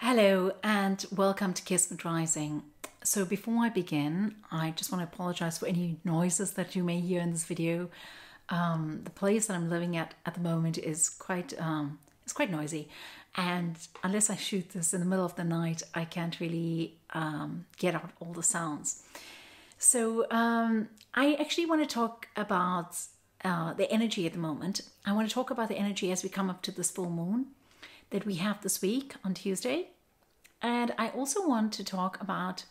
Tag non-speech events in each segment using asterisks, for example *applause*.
Hello and welcome to Kismet Rising. So before I begin, I just want to apologize for any noises that you may hear in this video. Um, the place that I'm living at at the moment is quite um, it's quite noisy, and unless I shoot this in the middle of the night, I can't really um, get out all the sounds. So um, I actually want to talk about uh, the energy at the moment. I want to talk about the energy as we come up to this full moon that we have this week on Tuesday. And I also want to talk about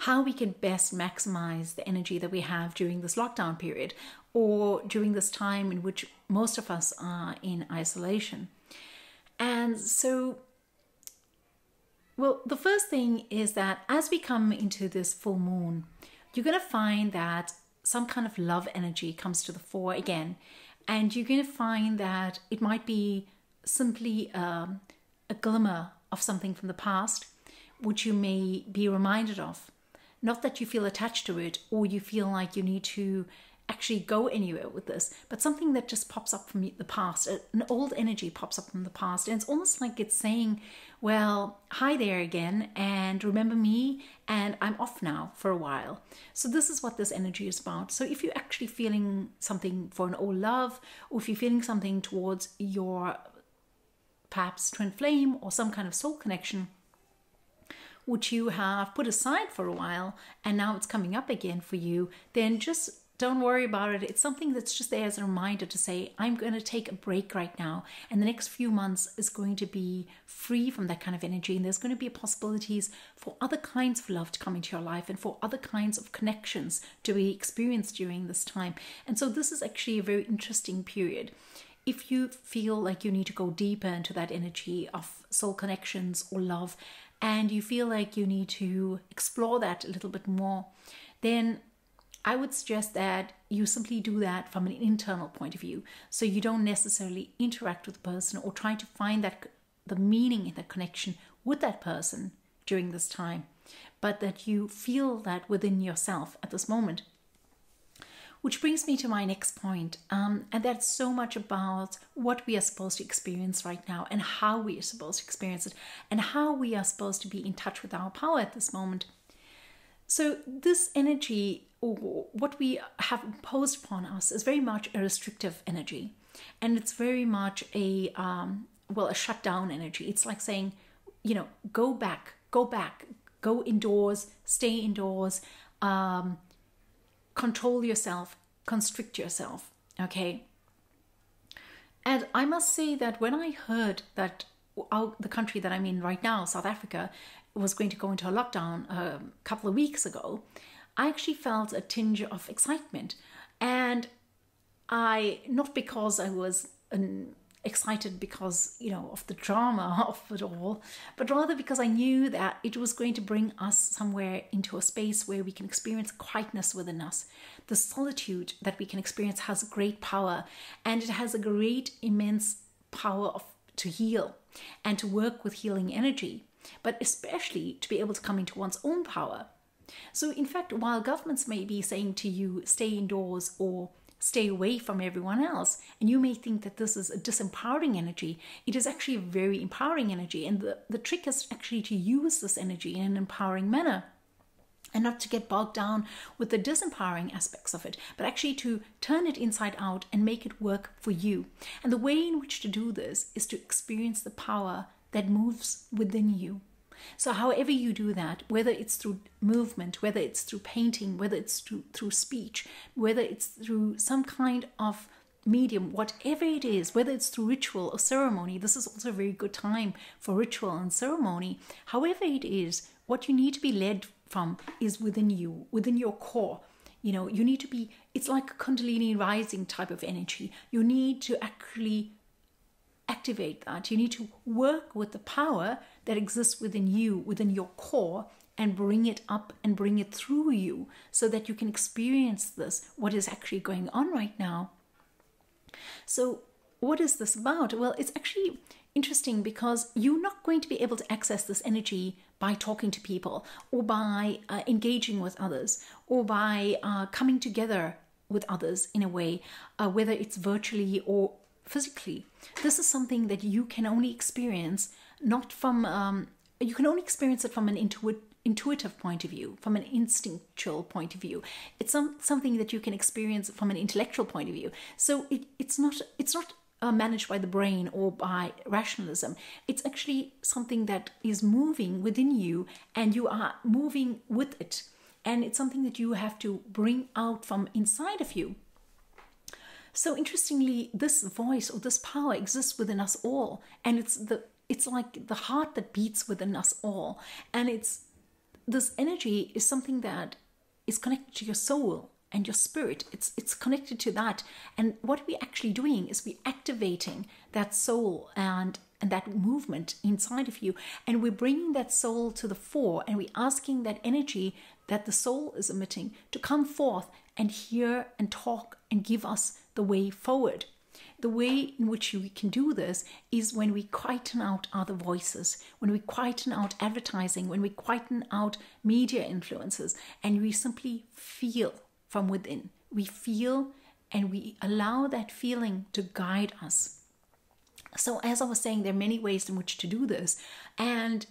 how we can best maximize the energy that we have during this lockdown period or during this time in which most of us are in isolation. And so, well, the first thing is that as we come into this full moon, you're going to find that some kind of love energy comes to the fore again. And you're going to find that it might be simply um, a glimmer of something from the past, which you may be reminded of. Not that you feel attached to it or you feel like you need to actually go anywhere with this, but something that just pops up from the past. An old energy pops up from the past, and it's almost like it's saying, Well, hi there again, and remember me, and I'm off now for a while. So, this is what this energy is about. So, if you're actually feeling something for an old love, or if you're feeling something towards your perhaps twin flame or some kind of soul connection, which you have put aside for a while and now it's coming up again for you, then just don't worry about it. It's something that's just there as a reminder to say, I'm going to take a break right now. And the next few months is going to be free from that kind of energy. And there's going to be possibilities for other kinds of love to come into your life and for other kinds of connections to be experienced during this time. And so this is actually a very interesting period if you feel like you need to go deeper into that energy of soul connections or love, and you feel like you need to explore that a little bit more, then I would suggest that you simply do that from an internal point of view. So you don't necessarily interact with the person or try to find that the meaning in the connection with that person during this time, but that you feel that within yourself at this moment. Which brings me to my next point, um, and that's so much about what we are supposed to experience right now and how we are supposed to experience it and how we are supposed to be in touch with our power at this moment. So, this energy, or what we have imposed upon us, is very much a restrictive energy, and it's very much a um, well, a shutdown energy. It's like saying, you know, go back, go back, go indoors, stay indoors. Um, control yourself, constrict yourself. Okay. And I must say that when I heard that our, the country that I'm in right now, South Africa, was going to go into a lockdown a couple of weeks ago, I actually felt a tinge of excitement. And I, not because I was an excited because you know of the drama *laughs* of it all but rather because i knew that it was going to bring us somewhere into a space where we can experience quietness within us. The solitude that we can experience has great power and it has a great immense power of to heal and to work with healing energy but especially to be able to come into one's own power. So in fact while governments may be saying to you stay indoors or stay away from everyone else. And you may think that this is a disempowering energy. It is actually a very empowering energy. And the, the trick is actually to use this energy in an empowering manner and not to get bogged down with the disempowering aspects of it, but actually to turn it inside out and make it work for you. And the way in which to do this is to experience the power that moves within you. So, however you do that, whether it's through movement, whether it's through painting, whether it's through, through speech, whether it's through some kind of medium, whatever it is, whether it's through ritual or ceremony, this is also a very good time for ritual and ceremony. However, it is, what you need to be led from is within you, within your core. You know, you need to be, it's like a Kundalini rising type of energy. You need to actually activate that. You need to work with the power that exists within you, within your core, and bring it up and bring it through you so that you can experience this, what is actually going on right now. So, what is this about? Well, it's actually interesting because you're not going to be able to access this energy by talking to people or by uh, engaging with others or by uh, coming together with others in a way, uh, whether it's virtually or physically. This is something that you can only experience not from um, you can only experience it from an intuit, intuitive point of view, from an instinctual point of view. It's some, something that you can experience from an intellectual point of view. So it, it's not it's not uh, managed by the brain or by rationalism. It's actually something that is moving within you, and you are moving with it. And it's something that you have to bring out from inside of you. So interestingly, this voice or this power exists within us all, and it's the it's like the heart that beats within us all and it's this energy is something that is connected to your soul and your spirit. It's it's connected to that and what we're actually doing is we're activating that soul and and that movement inside of you and we're bringing that soul to the fore and we're asking that energy that the soul is emitting to come forth and hear and talk and give us the way forward the way in which we can do this is when we quieten out other voices, when we quieten out advertising, when we quieten out media influences, and we simply feel from within. We feel and we allow that feeling to guide us. So, as I was saying, there are many ways in which to do this. And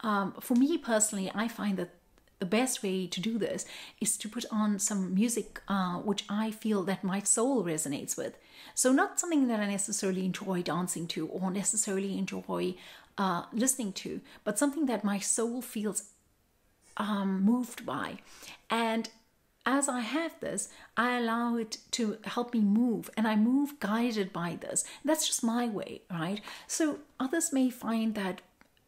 um, for me personally, I find that the best way to do this is to put on some music uh, which I feel that my soul resonates with. So, not something that I necessarily enjoy dancing to or necessarily enjoy uh, listening to, but something that my soul feels um, moved by. And as I have this, I allow it to help me move, and I move guided by this. That's just my way, right? So, others may find that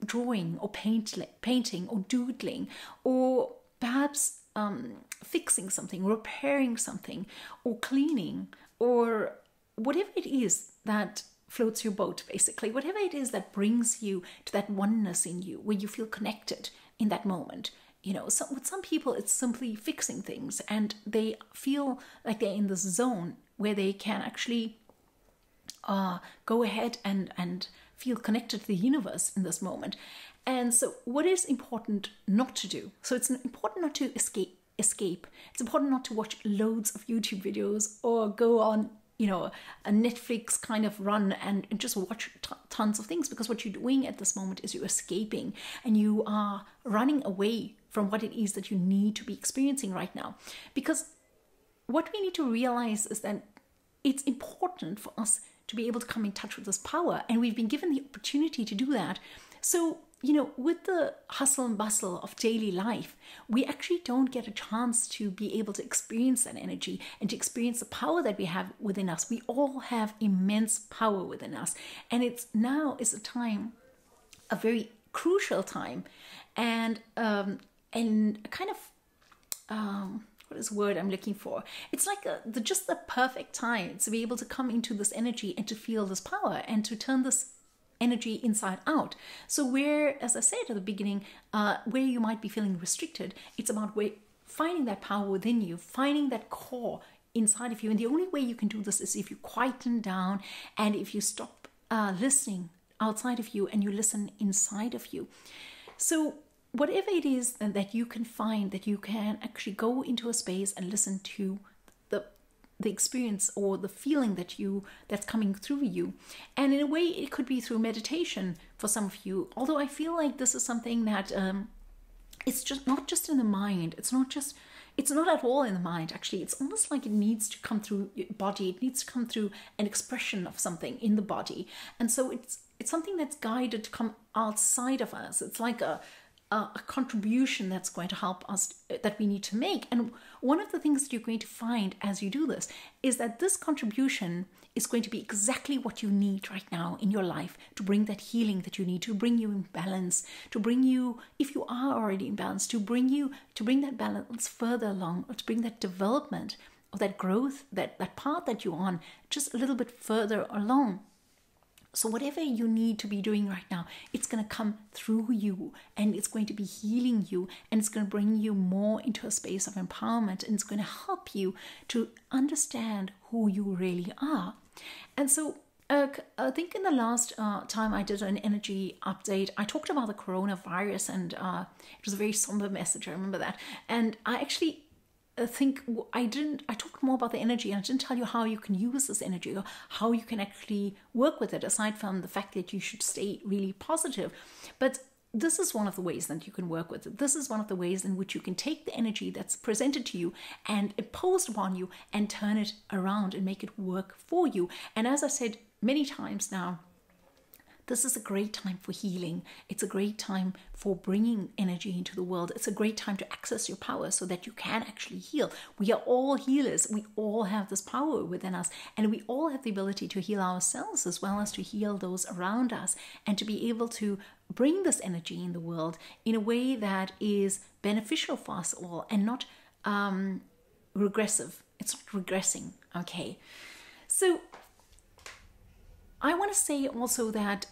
drawing or paint, painting or doodling or perhaps um, fixing something, repairing something, or cleaning, or whatever it is that floats your boat, basically, whatever it is that brings you to that oneness in you, where you feel connected in that moment. You know, so with some people, it's simply fixing things and they feel like they're in this zone where they can actually uh, go ahead and, and feel connected to the universe in this moment. And so, what is important not to do? So, it's important not to escape. Escape. It's important not to watch loads of YouTube videos or go on, you know, a Netflix kind of run and, just watch t- tons of things because what you're doing at this moment is you're escaping and you are running away from what it is that you need to be experiencing right now. Because what we need to realize is that it's important for us to be able to come in touch with this power. And we've been given the opportunity to do that. So, you know, with the hustle and bustle of daily life, we actually don't get a chance to be able to experience that energy and to experience the power that we have within us. We all have immense power within us. And it's now is a time, a very crucial time, and um, and kind of um, what is word I'm looking for? It's like a, the, just the perfect time to be able to come into this energy and to feel this power and to turn this energy inside out. So where, as I said at the beginning, uh, where you might be feeling restricted, it's about where, finding that power within you, finding that core inside of you. And the only way you can do this is if you quieten down and if you stop uh, listening outside of you and you listen inside of you. So whatever it is that you can find that you can actually go into a space and listen to the the experience or the feeling that you that's coming through you. And in a way it could be through meditation for some of you. Although i feel like this is something that um, it's just not just in the mind. It's not just it's not at all in the mind actually. It's almost like it needs to come through your body. It needs to come through an expression of something in the body. And so it's it's something that's guided to come outside of us. It's like a a contribution that's going to help us uh, that we need to make. And one of the things that you're going to find as you do this is that this contribution is going to be exactly what you need right now in your life to bring that healing that you need, to bring you in balance, to bring you, if you are already in balance, to bring you, to bring that balance further along, or to bring that development or that growth, that, that path that you're on, just a little bit further along. So, whatever you need to be doing right now, it's going to come through you and it's going to be healing you and it's going to bring you more into a space of empowerment and it's going to help you to understand who you really are. And so, uh, I think in the last uh, time I did an energy update, I talked about the coronavirus and uh, it was a very somber message. I remember that. And I actually think I didn't I talked more about the energy and I didn't tell you how you can use this energy or how you can actually work with it aside from the fact that you should stay really positive but this is one of the ways that you can work with it. This is one of the ways in which you can take the energy that's presented to you and imposed upon you and turn it around and make it work for you. And as I said many times now, this is a great time for healing. It's a great time for bringing energy into the world. It's a great time to access your power so that you can actually heal. We are all healers. We all have this power within us, and we all have the ability to heal ourselves as well as to heal those around us and to be able to bring this energy in the world in a way that is beneficial for us all and not um, regressive. It's not regressing. Okay. So I want to say also that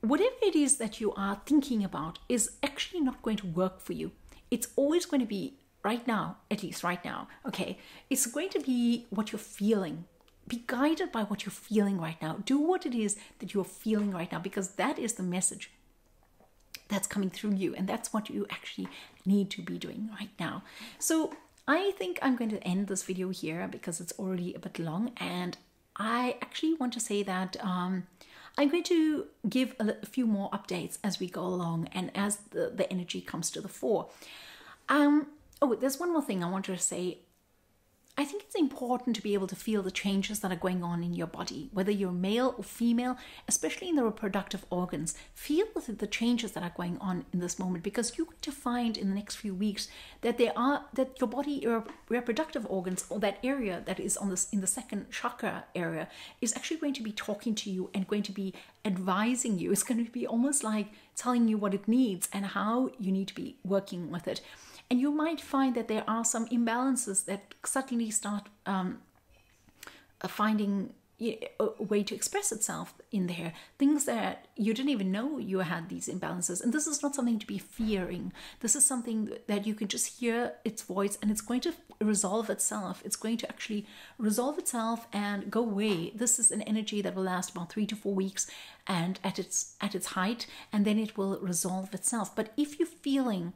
whatever it is that you are thinking about is actually not going to work for you. It's always going to be right now, at least right now, okay? It's going to be what you're feeling. Be guided by what you're feeling right now. Do what it is that you're feeling right now because that is the message that's coming through you and that's what you actually need to be doing right now. So, I think I'm going to end this video here because it's already a bit long and I actually want to say that um, I'm going to give a, few more updates as we go along and as the, the energy comes to the fore. Um, oh, there's one more thing I wanted to say I think it's important to be able to feel the changes that are going on in your body, whether you're male or female, especially in the reproductive organs. Feel the changes that are going on in this moment because you're going to find in the next few weeks that there are that your body, your reproductive organs, or that area that is on this in the second chakra area is actually going to be talking to you and going to be advising you. It's going to be almost like telling you what it needs and how you need to be working with it. And you might find that there are some imbalances that suddenly start um, uh, finding a way to express itself in there. Things that you didn't even know you had these imbalances. And this is not something to be fearing. This is something that you can just hear its voice and it's going to resolve itself. It's going to actually resolve itself and go away. This is an energy that will last about 3 to 4 weeks and at its at its height and then it will resolve itself. But if you're feeling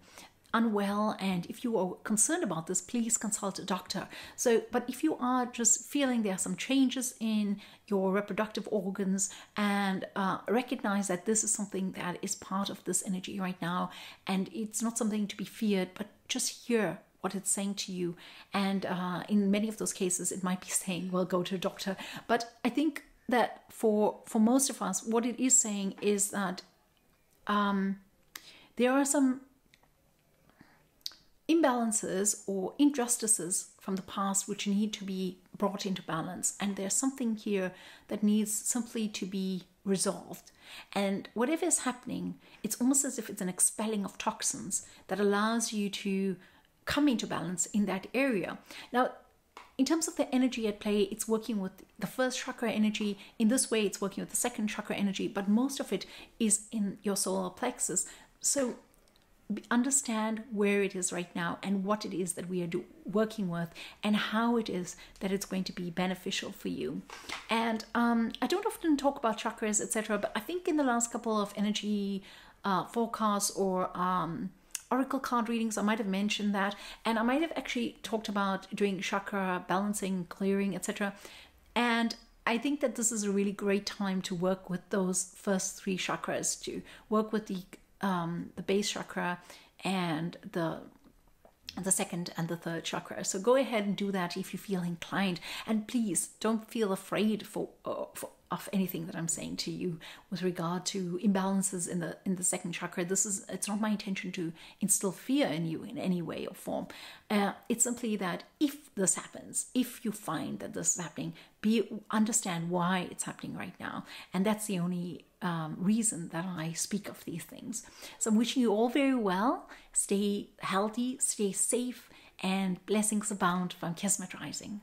unwell and if you are concerned about this please consult a doctor. So but if you are just feeling there are some changes in your reproductive organs and uh, recognize that this is something that is part of this energy right now and it's not something to be feared but just hear what it's saying to you. And uh, in many of those cases it might be saying well go to a doctor. But i think that for for most of us what it is saying is that um, there are some imbalances or injustices from the past which need to be brought into balance. And there's something here that needs simply to be resolved. And whatever is happening, it's almost as if it's an expelling of toxins that allows you to come into balance in that area. Now, in terms of the energy at play, it's working with the first chakra energy. In this way, it's working with the second chakra energy, but most of it is in your solar plexus. So understand where it is right now and what it is that we are do, working with and how it is that it's going to be beneficial for you. And um, i don't often talk about chakras etc but i think in the last couple of energy uh, forecasts or um, oracle card readings i might have mentioned that. And i might have actually talked about doing chakra balancing clearing etc and I think that this is a really great time to work with those first three chakras, to work with the um, the base chakra and the the second and the third chakra. So go ahead and do that if you feel inclined, and please don't feel afraid for, uh, for of anything that I'm saying to you with regard to imbalances in the in the second chakra. This is it's not my intention to instill fear in you in any way or form. Uh, it's simply that if this happens, if you find that this is happening, be understand why it's happening right now, and that's the only um, reason that I speak of these things. So I'm wishing you all very well. Stay healthy, stay safe, and blessings abound from Kismet Rising.